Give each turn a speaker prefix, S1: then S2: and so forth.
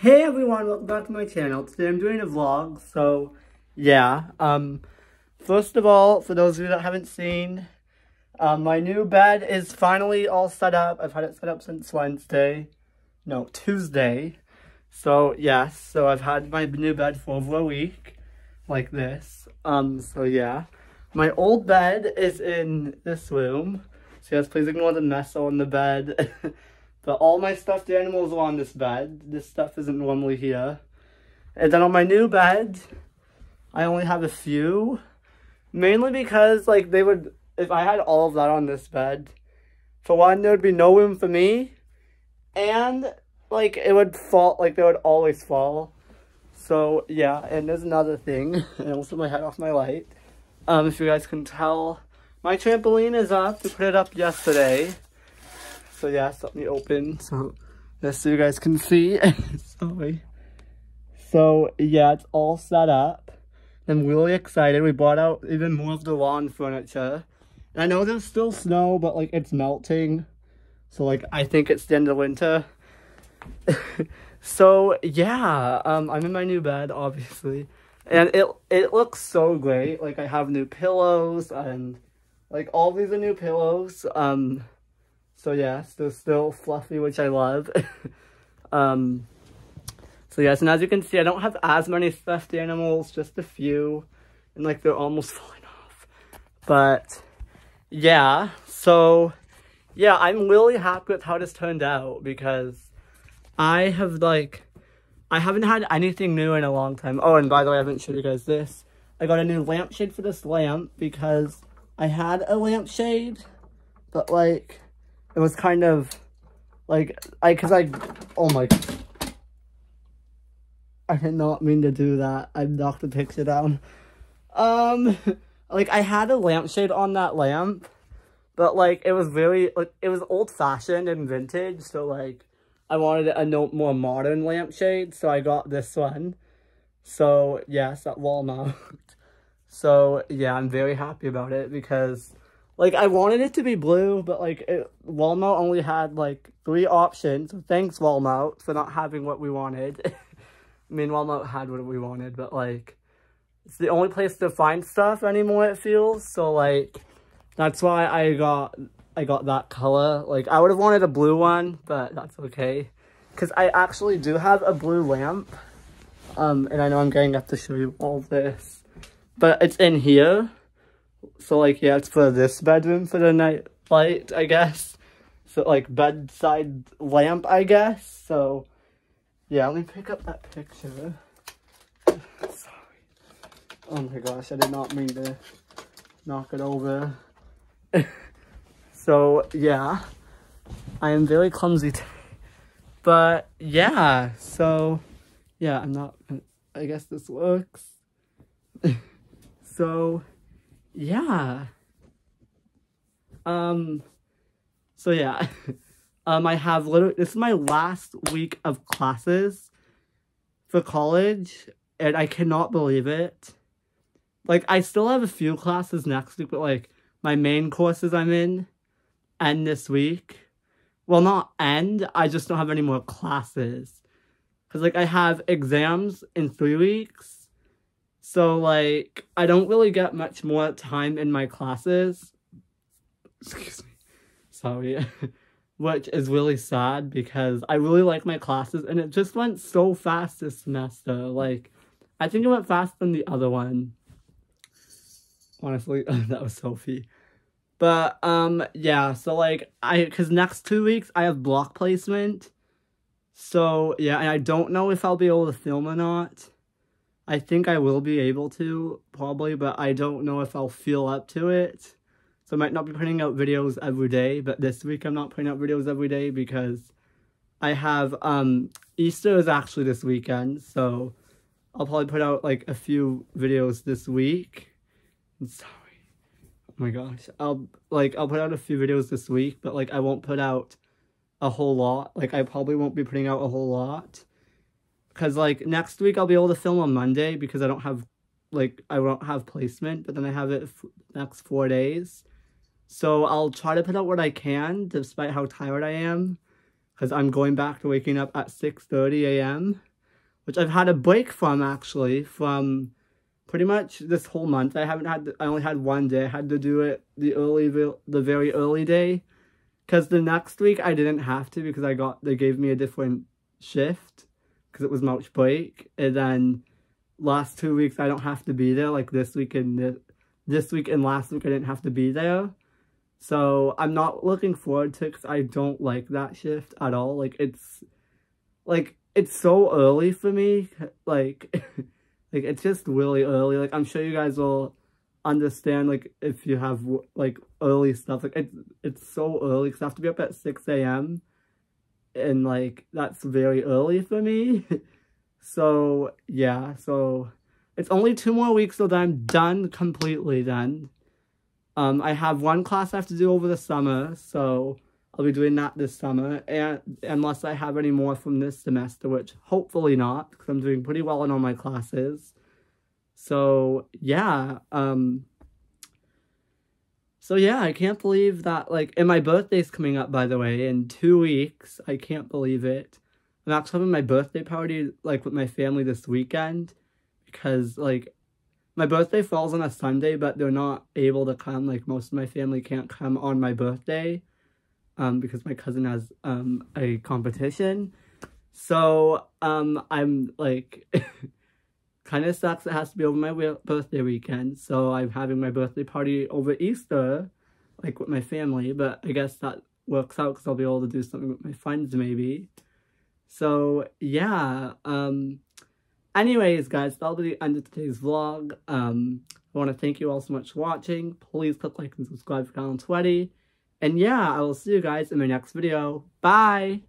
S1: Hey everyone, welcome back to my channel. Today I'm doing a vlog, so yeah. Um, first of all, for those of you that haven't seen, um, my new bed is finally all set up. I've had it set up since Wednesday, no, Tuesday. So yes, so I've had my new bed for over a week, like this. Um, so yeah. My old bed is in this room. So yes, please ignore the mess on the bed. But all my stuffed animals are on this bed. This stuff isn't normally here. And then on my new bed, I only have a few. Mainly because, like, they would... If I had all of that on this bed, for one, there would be no room for me. And, like, it would fall... Like, they would always fall. So, yeah. And there's another thing. I almost took my head off my light. Um, if you guys can tell, my trampoline is up. We put it up yesterday. So yeah, me open so just so you guys can see. Sorry. So yeah, it's all set up. I'm really excited. We bought out even more of the lawn furniture. And I know there's still snow, but like it's melting. So like I think it's the end of winter. so yeah, um, I'm in my new bed, obviously. And it it looks so great. Like I have new pillows and like all these are new pillows. Um so yeah, still still fluffy, which I love. um, so yes, and as you can see, I don't have as many stuffed animals, just a few, and like they're almost falling off. But yeah, so yeah, I'm really happy with how this turned out because I have like, I haven't had anything new in a long time. Oh, and by the way, I haven't showed you guys this. I got a new lampshade for this lamp because I had a lampshade, but like, it was kind of like I because I oh my I did not mean to do that. I knocked the picture down. Um like I had a lampshade on that lamp, but like it was very like it was old fashioned and vintage, so like I wanted a no more modern lampshade, so I got this one. So yes, at Walmart. so yeah, I'm very happy about it because like, I wanted it to be blue, but, like, it, Walmart only had, like, three options. Thanks, Walmart, for not having what we wanted. I mean, Walmart had what we wanted, but, like, it's the only place to find stuff anymore, it feels. So, like, that's why I got, I got that color. Like, I would have wanted a blue one, but that's okay. Because I actually do have a blue lamp. Um, and I know I'm going to have to show you all this. But it's in here. So like, yeah, it's for this bedroom for the night light, I guess. So like bedside lamp, I guess. So yeah, let me pick up that picture. Sorry. Oh my gosh, I did not mean to knock it over. so yeah, I am very clumsy. But yeah, so yeah, I'm not, I guess this works. so yeah. Um, so yeah, um, I have literally, this is my last week of classes for college, and I cannot believe it. Like, I still have a few classes next week, but like, my main courses I'm in end this week. Well, not end, I just don't have any more classes. Because, like, I have exams in three weeks, so, like, I don't really get much more time in my classes. Excuse me. Sorry. Which is really sad because I really like my classes and it just went so fast this semester. Like, I think it went faster than the other one. Honestly, that was Sophie. But, um, yeah, so, like, I, because next two weeks I have block placement. So, yeah, and I don't know if I'll be able to film or not. I think I will be able to, probably, but I don't know if I'll feel up to it. So I might not be putting out videos every day, but this week I'm not putting out videos every day because I have, um, Easter is actually this weekend, so I'll probably put out, like, a few videos this week. I'm sorry. Oh my gosh. I'll, like, I'll put out a few videos this week, but, like, I won't put out a whole lot. Like, I probably won't be putting out a whole lot because like next week I'll be able to film on Monday because I don't have like I won't have placement, but then I have it next four days. So I'll try to put out what I can despite how tired I am. because I'm going back to waking up at 6.30 a.m., which I've had a break from, actually, from pretty much this whole month. I haven't had, I only had one day. I had to do it the early, the very early day, because the next week I didn't have to because I got, they gave me a different shift, because it was March break, and then last two weeks I don't have to be there, like this week and this, this week and last week I didn't have to be there. So I'm not looking forward to it because I don't like that shift at all. Like it's, like it's so early for me. Like, like it's just really early. Like I'm sure you guys will understand. Like if you have like early stuff, like it's it's so early because I have to be up at six a.m. and like that's very early for me. so yeah, so it's only two more weeks so that I'm done completely then. Um, I have one class I have to do over the summer, so I'll be doing that this summer, and unless I have any more from this semester, which hopefully not, because I'm doing pretty well in all my classes. So, yeah, um, so yeah, I can't believe that, like, and my birthday's coming up, by the way, in two weeks. I can't believe it. I'm actually having my birthday party, like, with my family this weekend, because, like, my birthday falls on a Sunday, but they're not able to come. Like most of my family can't come on my birthday um, because my cousin has um, a competition. So um, I'm like, kind of sucks it has to be over my birthday weekend. So I'm having my birthday party over Easter, like with my family. But I guess that works out because I'll be able to do something with my friends maybe. So yeah, um, Anyways, guys, that'll be the end of today's vlog. Um, I want to thank you all so much for watching. Please click like and subscribe if you're not. And yeah, I will see you guys in my next video. Bye!